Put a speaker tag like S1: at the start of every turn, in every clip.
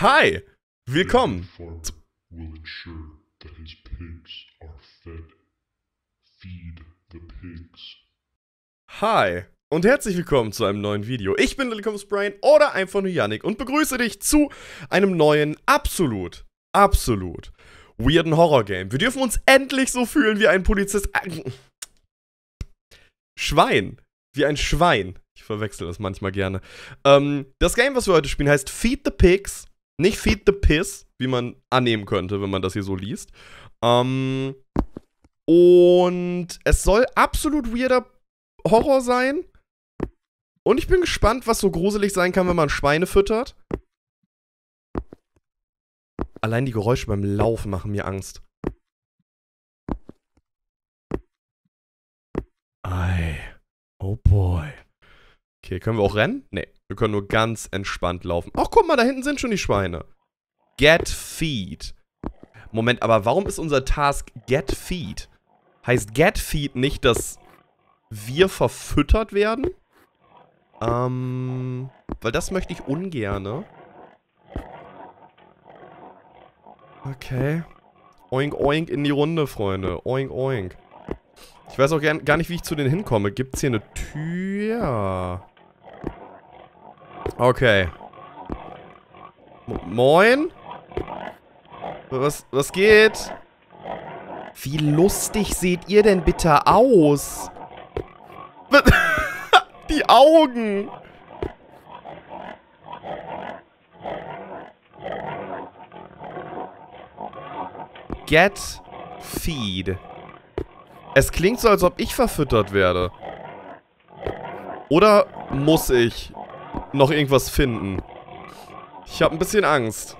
S1: Hi, willkommen.
S2: Will ensure that his pigs are fed. Feed the pigs.
S1: Hi und herzlich willkommen zu einem neuen Video. Ich bin Lillicums Brain oder einfach nur Yannick und begrüße dich zu einem neuen, absolut, absolut weirden Horror-Game. Wir dürfen uns endlich so fühlen wie ein Polizist. Schwein. Wie ein Schwein. Ich verwechsel das manchmal gerne. Ähm, das Game, was wir heute spielen, heißt Feed the Pigs. Nicht Feed the Piss, wie man annehmen könnte, wenn man das hier so liest. Ähm, und es soll absolut weirder Horror sein. Und ich bin gespannt, was so gruselig sein kann, wenn man Schweine füttert. Allein die Geräusche beim Laufen machen mir Angst. Ei. Oh boy. Okay, können wir auch rennen? Nee, wir können nur ganz entspannt laufen. Ach, guck mal, da hinten sind schon die Schweine. Get Feed. Moment, aber warum ist unser Task Get Feed? Heißt Get Feed nicht, dass wir verfüttert werden? Ähm, weil das möchte ich ungerne. Okay. Oink, oink in die Runde, Freunde. Oink, oink. Ich weiß auch gar nicht, wie ich zu denen hinkomme. Gibt's hier eine Tür? Okay. Mo Moin? Was, was geht? Wie lustig seht ihr denn bitte aus? Die Augen! Get Feed. Es klingt so, als ob ich verfüttert werde. Oder muss ich noch irgendwas finden? Ich habe ein bisschen Angst.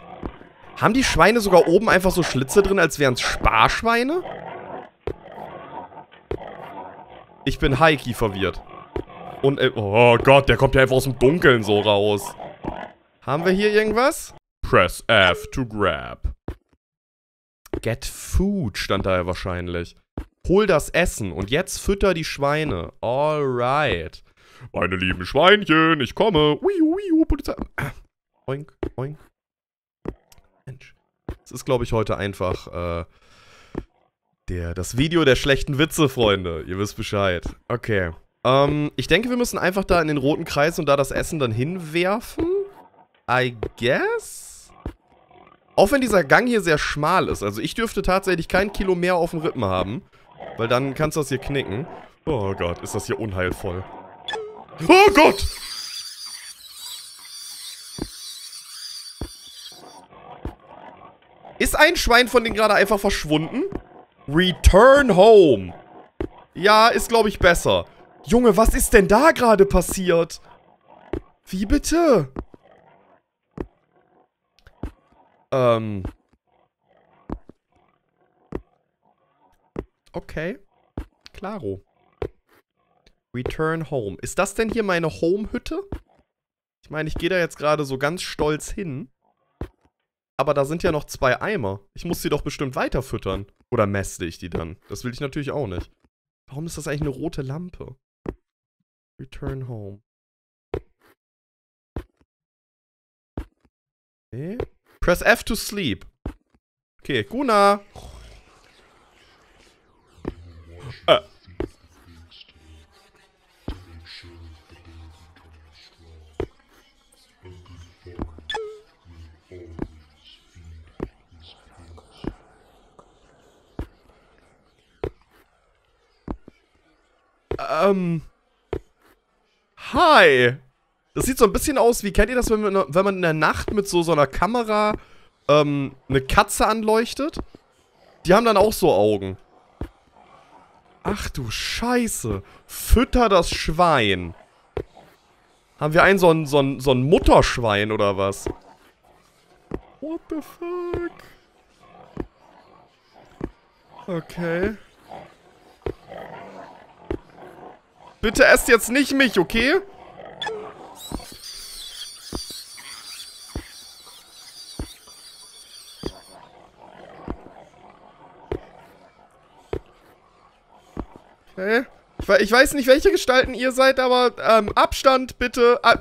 S1: Haben die Schweine sogar oben einfach so Schlitze drin, als wären es Sparschweine? Ich bin Heiki verwirrt. Und, äh, oh Gott, der kommt ja einfach aus dem Dunkeln so raus. Haben wir hier irgendwas? Press F to grab. Get food stand da ja wahrscheinlich. Hol das Essen und jetzt fütter die Schweine. Alright. Meine lieben Schweinchen, ich komme. Wiu, wiu, Polizei. Oink, oink. Mensch. Es ist, glaube ich, heute einfach, äh, der, das Video der schlechten Witze, Freunde. Ihr wisst Bescheid. Okay. Ähm, ich denke, wir müssen einfach da in den roten Kreis und da das Essen dann hinwerfen. I guess? Auch wenn dieser Gang hier sehr schmal ist. Also ich dürfte tatsächlich kein Kilo mehr auf dem Rippen haben. Weil dann kannst du das hier knicken. Oh Gott, ist das hier unheilvoll. Oh Gott! Ist ein Schwein von denen gerade einfach verschwunden? Return home. Ja, ist glaube ich besser. Junge, was ist denn da gerade passiert? Wie bitte? Ähm. Okay. Klaro. Return home. Ist das denn hier meine Home-Hütte? Ich meine, ich gehe da jetzt gerade so ganz stolz hin. Aber da sind ja noch zwei Eimer. Ich muss sie doch bestimmt weiter füttern. Oder mäste ich die dann? Das will ich natürlich auch nicht. Warum ist das eigentlich eine rote Lampe? Return home. Okay. Press F to sleep. Okay, Guna. Ähm. Hi. Das sieht so ein bisschen aus, wie kennt ihr das, wenn man, wenn man in der Nacht mit so, so einer Kamera ähm, eine Katze anleuchtet? Die haben dann auch so Augen. Ach du Scheiße. Fütter das Schwein. Haben wir einen so ein, so ein, so ein Mutterschwein oder was? What the fuck? Okay. Bitte esst jetzt nicht mich, okay? Okay. Ich weiß nicht, welche Gestalten ihr seid, aber ähm, Abstand bitte. Ab,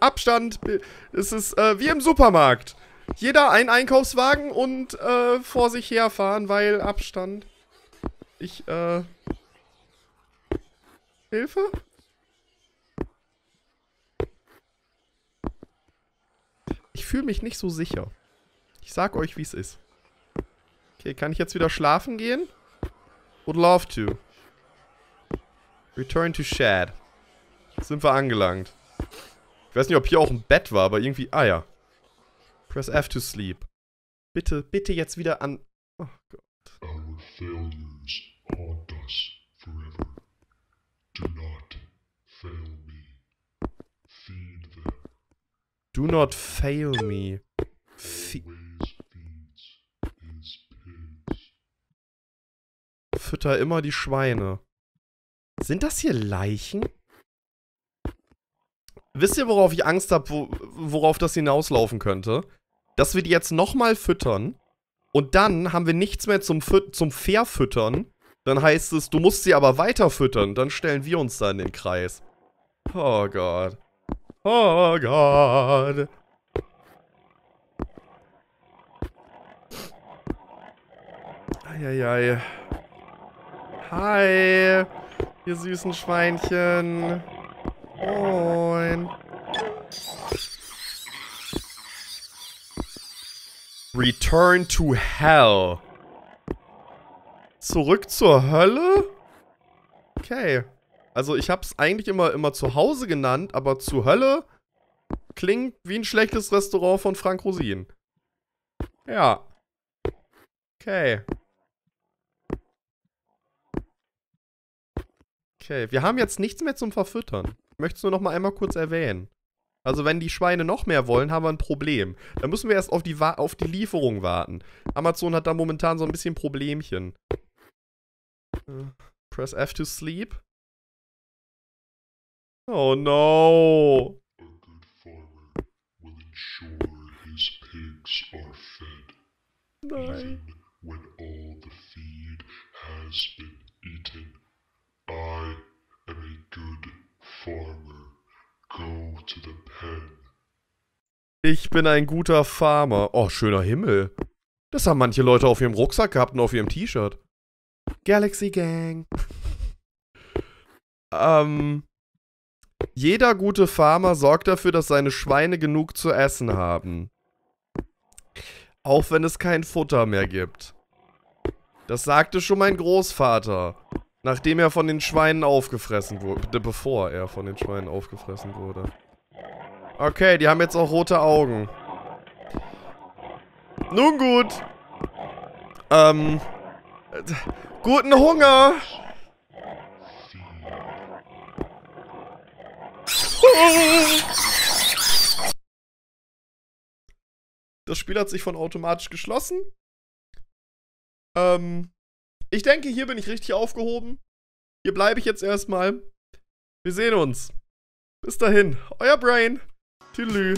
S1: Abstand. Es ist äh, wie im Supermarkt. Jeder ein Einkaufswagen und äh, vor sich herfahren, weil Abstand. Ich, äh... Hilfe? Ich fühle mich nicht so sicher. Ich sag euch, wie es ist. Okay, kann ich jetzt wieder schlafen gehen? Would love to. Return to Shad. Sind wir angelangt. Ich weiß nicht, ob hier auch ein Bett war, aber irgendwie... Ah ja. Press F to sleep. Bitte, bitte jetzt wieder an... Oh Gott.
S2: Our failures haunt us forever. Do not fail me. Feed them.
S1: Do not fail me. Fe. Fütter immer die Schweine. Sind das hier Leichen? Wisst ihr, worauf ich Angst habe, wo, worauf das hinauslaufen könnte? Dass wir die jetzt nochmal füttern und dann haben wir nichts mehr zum, Fü zum Verfüttern. Dann heißt es, du musst sie aber weiter füttern. Dann stellen wir uns da in den Kreis. Oh Gott. Oh Gott. Eieiei. Hi, ihr süßen Schweinchen. Moin. Return to Hell. Zurück zur Hölle? Okay. Also ich hab's eigentlich immer, immer zu Hause genannt, aber zu Hölle klingt wie ein schlechtes Restaurant von Frank Rosin. Ja. Okay. Okay, wir haben jetzt nichts mehr zum Verfüttern. Ich möchte es nur noch mal einmal kurz erwähnen. Also wenn die Schweine noch mehr wollen, haben wir ein Problem. Dann müssen wir erst auf die, auf die Lieferung warten. Amazon hat da momentan so ein bisschen Problemchen. Press F to sleep. Oh no.
S2: A good farmer will ensure his pigs are fed,
S1: Nein.
S2: even when all the feed has been eaten. I am a good farmer. Go to the pen.
S1: Ich bin ein guter Farmer. Oh, schöner Himmel. Das haben manche Leute auf ihrem Rucksack gehabt und auf ihrem T-Shirt. Galaxy Gang. ähm. Jeder gute Farmer sorgt dafür, dass seine Schweine genug zu essen haben. Auch wenn es kein Futter mehr gibt. Das sagte schon mein Großvater. Nachdem er von den Schweinen aufgefressen wurde. Bevor er von den Schweinen aufgefressen wurde. Okay, die haben jetzt auch rote Augen. Nun gut. Ähm. Guten Hunger. Das Spiel hat sich von automatisch geschlossen. Ähm. Ich denke, hier bin ich richtig aufgehoben. Hier bleibe ich jetzt erstmal. Wir sehen uns. Bis dahin, euer Brain. Tüdelü.